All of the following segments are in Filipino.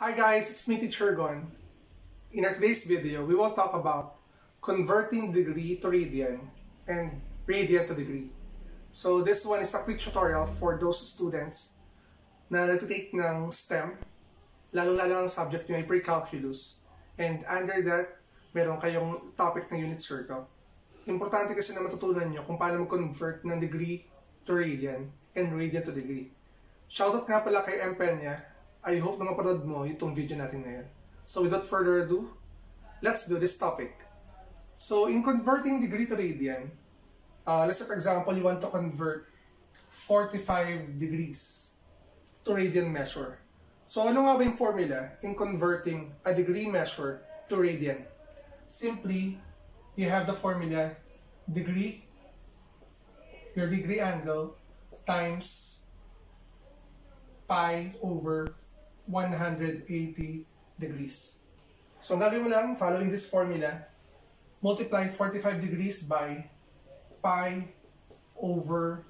Hi guys, it's me Teacher Gon. In our today's video, we will talk about converting degree to radian and radian to degree. So this one is a quick tutorial for those students na nagtitake ng STEM, lalo-lalo ang subject nyo ay pre-calculus. And under that, meron kayong topic na unit circle. Importante kasi na matutunan nyo kung paano mag-convert ng degree to radian and radian to degree. Shoutout nga pala kay M. Peña I hope na mapanood mo itong video natin ngayon. So without further ado, let's do this topic. So in converting degree to radian, uh, let's say for example, you want to convert 45 degrees to radian measure. So ano nga ba yung formula in converting a degree measure to radian? Simply, you have the formula degree, your degree angle, times pi over 180 degrees. So ang gagawin mo lang, following this formula, multiply 45 degrees by pi over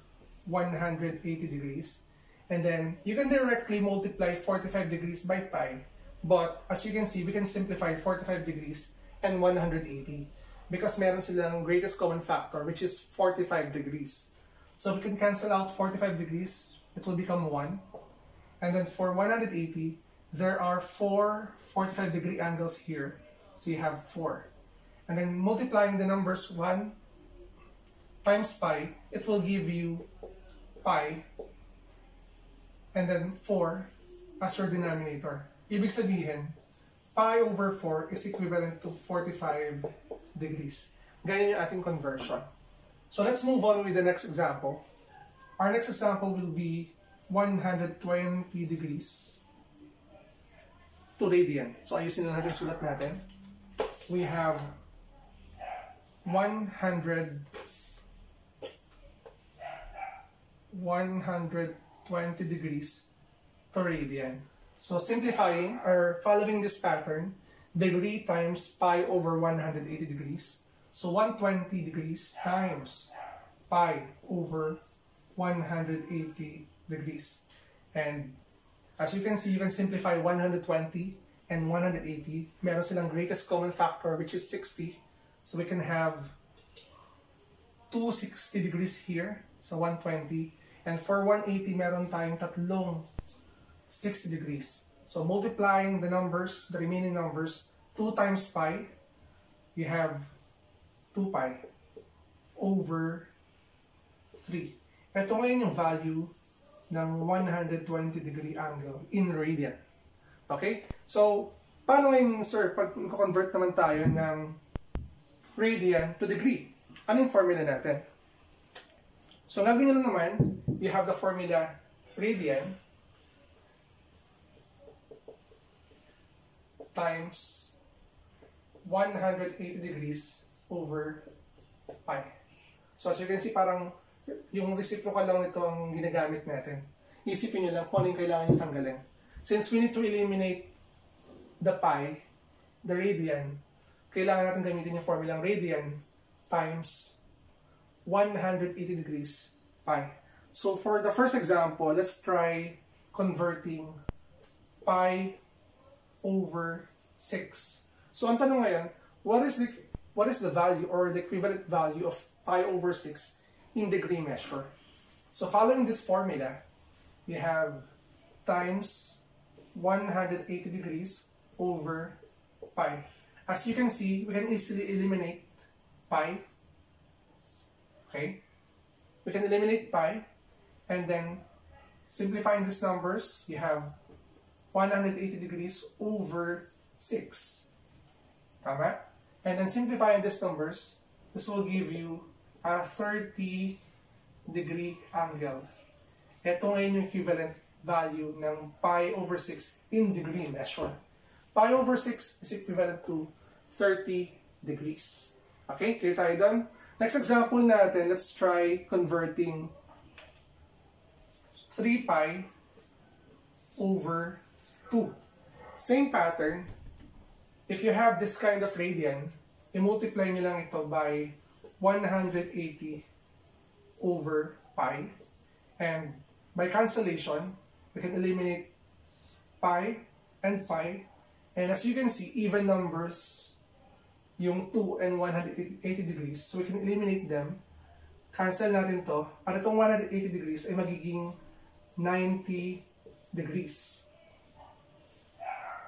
180 degrees. And then, you can directly multiply 45 degrees by pi. But, as you can see, we can simplify 45 degrees and 180 because meron silang greatest common factor, which is 45 degrees. So we can cancel out 45 degrees. It will become 1. And then for 180, there are four 45 degree angles here. So you have four. And then multiplying the numbers 1 times pi, it will give you pi and then 4 as your denominator. Ibig sabihin, pi over 4 is equivalent to 45 degrees. Ganyan yung ating conversion. So let's move on with the next example. Our next example will be 120 degrees to radian. So ayusin na natin sulat natin. We have 100 120 degrees to radian. So simplifying or following this pattern, degree times pi over 180 degrees. So 120 degrees times pi over 180 degrees. And as you can see, you can simplify 120 and 180. Meron silang greatest common factor which is 60. So we can have 260 degrees here so 120. And for 180, meron tayong tatlong 60 degrees. So multiplying the numbers, the remaining numbers, 2 times pi, you have 2 pi over 3. Ito ngayon yung value ng 120 degree angle in radian. Okay? So, paano ngayon, sir, pag convert naman tayo ng radian to degree? Ano yung formula natin? So, gagawin nyo lang naman, you have the formula radian times 180 degrees over pi. So, as you can see, parang yung reciprocal lang nito ang ginagamit natin. Isipin nyo lang kung ano yung kailangan nyo tanggalin. Since we need to eliminate the pi, the radian, kailangan natin gamitin yung formulang radian times 180 degrees pi. So for the first example, let's try converting pi over 6. So ang tanong ngayon, what is the what is the value or the equivalent value of pi over 6 in degree measure. So following this formula, we have times 180 degrees over pi. As you can see, we can easily eliminate pi. Okay? We can eliminate pi and then simplifying these numbers, you have 180 degrees over 6. Tama? And then simplifying these numbers, this will give you a 30 degree angle. Ito ngayon yung equivalent value ng pi over 6 in degree measure. Pi over 6 is equivalent to 30 degrees. Okay, clear tayo doon? Next example natin, let's try converting 3 pi over 2. Same pattern. If you have this kind of radian, i-multiply nyo lang ito by 180 over pi. And by cancellation, we can eliminate pi and pi. And as you can see, even numbers, yung 2 and 180 degrees. So we can eliminate them. Cancel natin to. At itong 180 degrees ay magiging 90 degrees.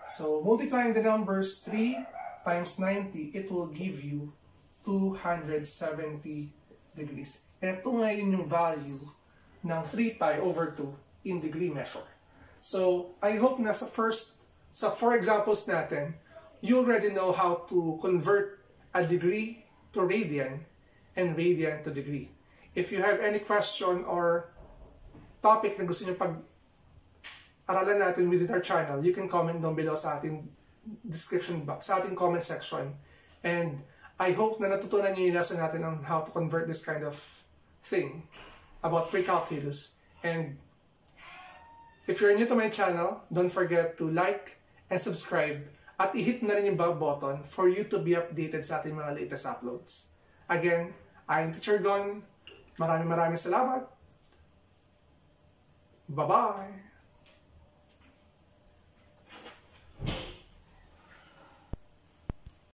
So multiplying the numbers 3 times 90, it will give you 270 degrees. Ito ngayon yung value ng 3 pi over 2 in degree measure. So, I hope na sa first, sa four examples natin, you already know how to convert a degree to radian and radian to degree. If you have any question or topic na gusto nyo pag-aralan natin within our channel, you can comment down below sa ating description box, sa ating comment section. And I hope na natutunan nyo yung lesson natin on how to convert this kind of thing about pre-calculus. And if you're new to my channel, don't forget to like and subscribe at i-hit na rin yung bell button for you to be updated sa ating mga latest uploads. Again, I'm Teacher Gon. Maraming maraming salamat. Bye-bye!